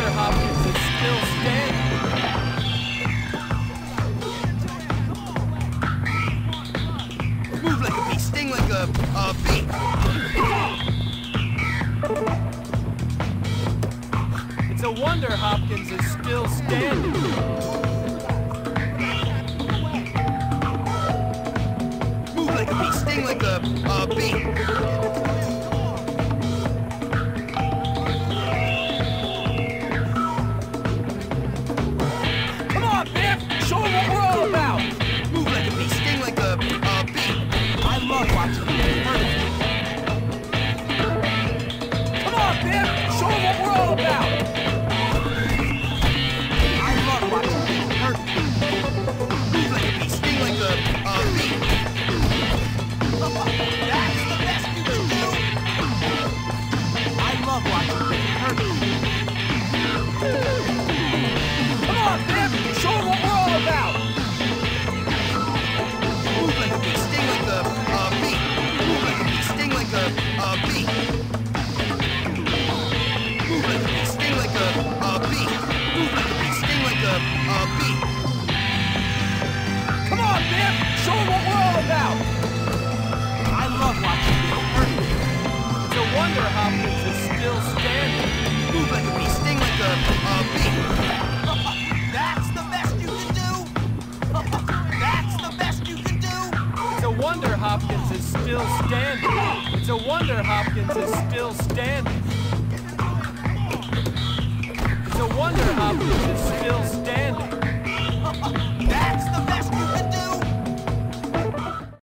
Taylor Hopkins is still standing. Move like a bee, sting like a, a bee. It's a wonder Hopkins is still standing. Move like a bee, sting like a, a bee. Come on, Biff! Show him what we're all about! Move like a bee, sting like a bee. Move like a bee, sting like a bee. Move like a bee, sting like a bee. Move like a bee, sting like a bee. Come on, what we're all about! I love watching get hurt. Wonder Hopkins is still standing. A sting like a uh, bee. That's the best you can do! That's the best you can do! It's a wonder Hopkins is still standing. It's a wonder Hopkins is still standing. It's a wonder Hopkins is still standing.